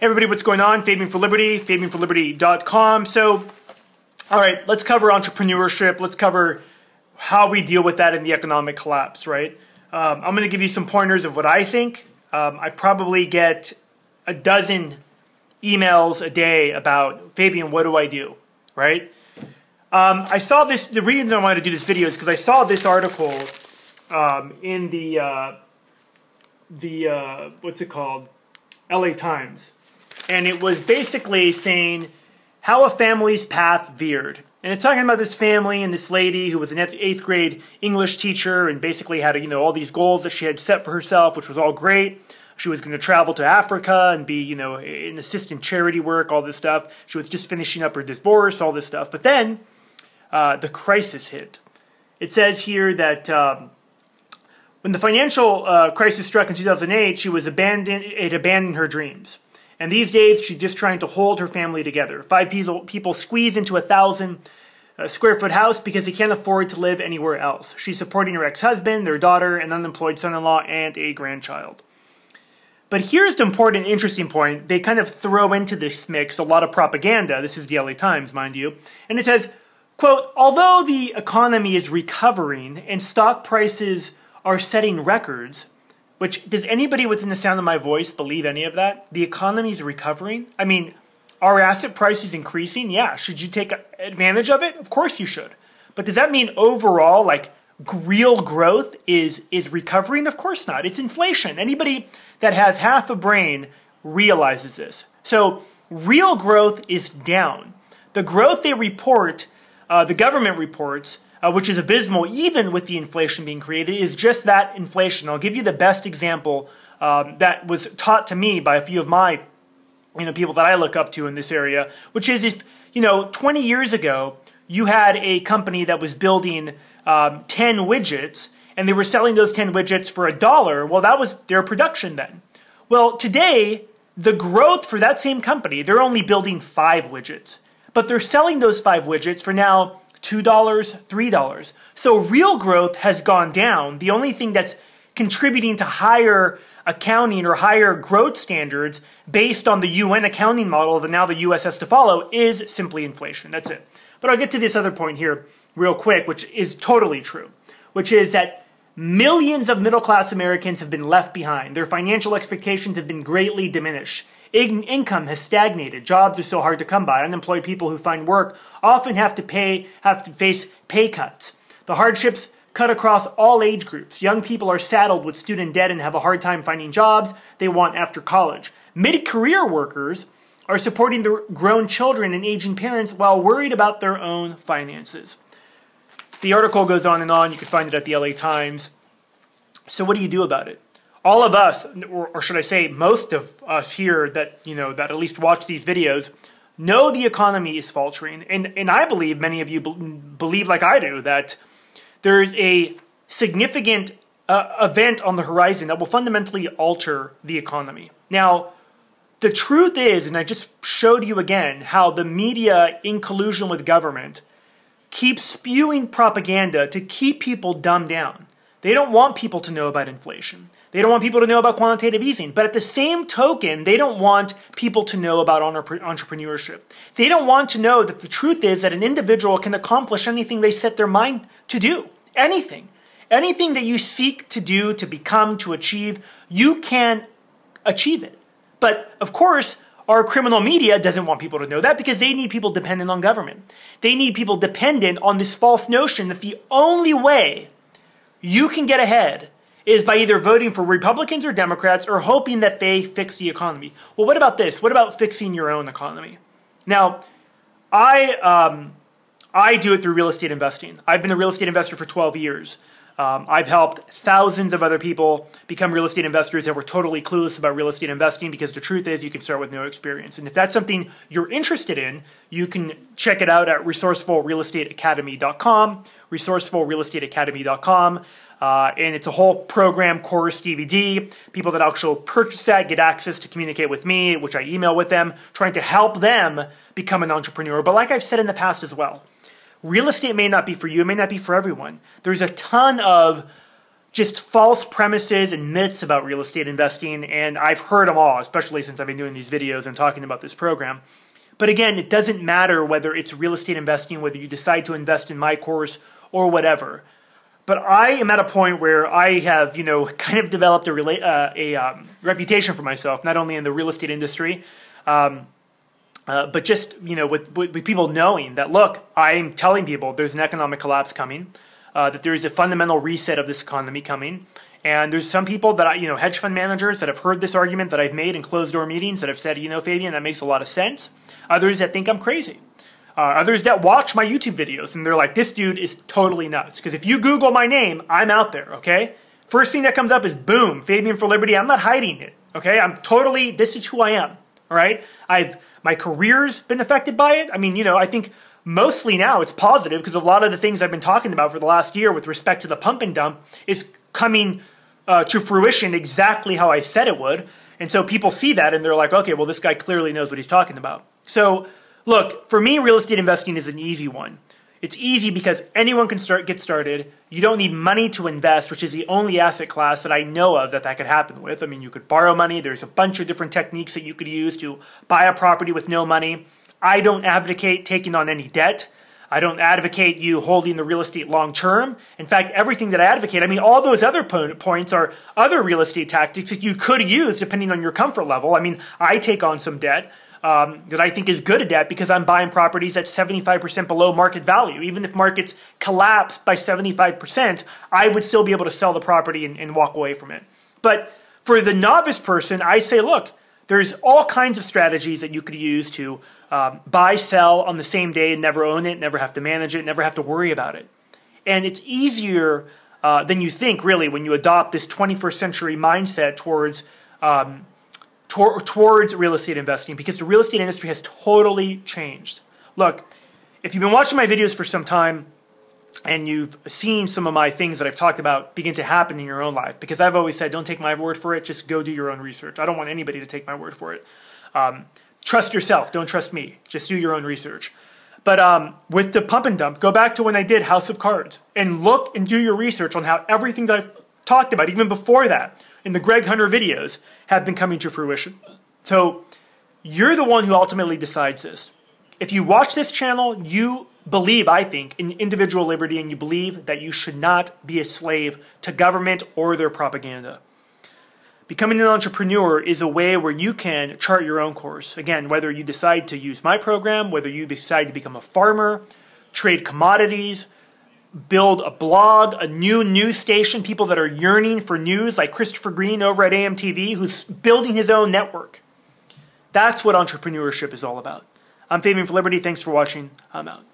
Everybody, what's going on? Fabian for Liberty, fabianforliberty.com. So, all right, let's cover entrepreneurship. Let's cover how we deal with that in the economic collapse, right? Um, I'm going to give you some pointers of what I think. Um, I probably get a dozen emails a day about, Fabian, what do I do, right? Um, I saw this, the reason I wanted to do this video is because I saw this article um, in the, uh, the uh, what's it called? LA Times and it was basically saying how a family's path veered. And it's talking about this family and this lady who was an eighth grade English teacher and basically had you know all these goals that she had set for herself, which was all great. She was going to travel to Africa and be you know an assistant charity work, all this stuff. She was just finishing up her divorce, all this stuff. But then uh, the crisis hit. It says here that. Um, when the financial uh, crisis struck in 2008, she was abandoned. It abandoned her dreams. And these days, she's just trying to hold her family together. Five people squeeze into a thousand uh, square foot house because they can't afford to live anywhere else. She's supporting her ex husband, their daughter, an unemployed son in law, and a grandchild. But here's the important, interesting point. They kind of throw into this mix a lot of propaganda. This is the LA Times, mind you. And it says, quote, although the economy is recovering and stock prices are setting records, which, does anybody within the sound of my voice believe any of that? The economy is recovering? I mean, are asset prices increasing? Yeah. Should you take advantage of it? Of course you should. But does that mean overall, like, real growth is is recovering? Of course not. It's inflation. Anybody that has half a brain realizes this. So real growth is down. The growth they report, uh, the government reports, uh, which is abysmal even with the inflation being created, is just that inflation. I'll give you the best example um, that was taught to me by a few of my you know, people that I look up to in this area, which is if, you know, 20 years ago, you had a company that was building um, 10 widgets and they were selling those 10 widgets for a dollar. Well, that was their production then. Well, today, the growth for that same company, they're only building five widgets, but they're selling those five widgets for now $2, $3. So real growth has gone down. The only thing that's contributing to higher accounting or higher growth standards based on the UN accounting model that now the US has to follow is simply inflation. That's it. But I'll get to this other point here real quick, which is totally true, which is that millions of middle class Americans have been left behind. Their financial expectations have been greatly diminished. In- income has stagnated. Jobs are so hard to come by. Unemployed people who find work often have to pay have to face pay cuts. The hardships cut across all age groups. Young people are saddled with student debt and have a hard time finding jobs they want after college. Mid-career workers are supporting their grown children and aging parents while worried about their own finances. The article goes on and on. You can find it at the LA Times. So what do you do about it? all of us, or, or should I say most of us here that, you know, that at least watch these videos, know the economy is faltering. And, and I believe many of you be believe like I do that there's a significant uh, event on the horizon that will fundamentally alter the economy. Now, the truth is, and I just showed you again, how the media in collusion with government keeps spewing propaganda to keep people dumbed down. They don't want people to know about inflation. They don't want people to know about quantitative easing. But at the same token, they don't want people to know about entrepreneurship. They don't want to know that the truth is that an individual can accomplish anything they set their mind to do. Anything. Anything that you seek to do, to become, to achieve, you can achieve it. But of course, our criminal media doesn't want people to know that because they need people dependent on government. They need people dependent on this false notion that the only way you can get ahead is by either voting for Republicans or Democrats or hoping that they fix the economy. Well, what about this? What about fixing your own economy? Now, I, um, I do it through real estate investing. I've been a real estate investor for 12 years. Um, I've helped thousands of other people become real estate investors that were totally clueless about real estate investing because the truth is you can start with no experience. And if that's something you're interested in, you can check it out at resourcefulrealestateacademy.com, resourcefulrealestateacademy.com. Uh, and it's a whole program course DVD. People that actually purchase that get access to communicate with me, which I email with them, trying to help them become an entrepreneur. But like I've said in the past as well, real estate may not be for you, it may not be for everyone. There's a ton of just false premises and myths about real estate investing, and I've heard them all, especially since I've been doing these videos and talking about this program. But again, it doesn't matter whether it's real estate investing, whether you decide to invest in my course or whatever. But I am at a point where I have, you know, kind of developed a, uh, a um, reputation for myself, not only in the real estate industry, um, uh, but just, you know, with, with, with, people knowing that, look, I'm telling people there's an economic collapse coming, uh, that there is a fundamental reset of this economy coming. And there's some people that I, you know, hedge fund managers that have heard this argument that I've made in closed door meetings that have said, you know, Fabian, that makes a lot of sense. Others that think I'm crazy. Uh, others that watch my YouTube videos and they're like, this dude is totally nuts. Because if you Google my name, I'm out there, okay? First thing that comes up is boom, Fabian for Liberty. I'm not hiding it, okay? I'm totally, this is who I am, all right? I've, my career's been affected by it. I mean, you know, I think mostly now it's positive because a lot of the things I've been talking about for the last year with respect to the pump and dump is coming uh, to fruition exactly how I said it would. And so people see that and they're like, okay, well, this guy clearly knows what he's talking about. So Look, for me, real estate investing is an easy one. It's easy because anyone can start get started. You don't need money to invest, which is the only asset class that I know of that that could happen with. I mean, you could borrow money. There's a bunch of different techniques that you could use to buy a property with no money. I don't advocate taking on any debt. I don't advocate you holding the real estate long term. In fact, everything that I advocate, I mean, all those other points are other real estate tactics that you could use depending on your comfort level. I mean, I take on some debt um, that I think is good at that because I'm buying properties at 75% below market value. Even if markets collapse by 75%, I would still be able to sell the property and, and walk away from it. But for the novice person, I say, look, there's all kinds of strategies that you could use to um, buy, sell on the same day and never own it, never have to manage it, never have to worry about it. And it's easier uh, than you think, really, when you adopt this 21st century mindset towards um, tor- towards real estate investing because the real estate industry has totally changed. Look, if you've been watching my videos for some time and you've seen some of my things that I've talked about begin to happen in your own life, because I've always said, don't take my word for it, just go do your own research. I don't want anybody to take my word for it. Um, trust yourself, don't trust me. Just do your own research. But um, with the pump and dump, go back to when I did House of Cards and look and do your research on how everything that I've talked about, even before that, in the Greg Hunter videos, have been coming to fruition. So you're the one who ultimately decides this. If you watch this channel, you believe, I think, in individual liberty and you believe that you should not be a slave to government or their propaganda. Becoming an entrepreneur is a way where you can chart your own course. Again, whether you decide to use my program, whether you decide to become a farmer, trade commodities, build a blog, a new news station, people that are yearning for news, like Christopher Greene over at AMTV, who's building his own network. That's what entrepreneurship is all about. I'm Fabian for Liberty. Thanks for watching. I'm out.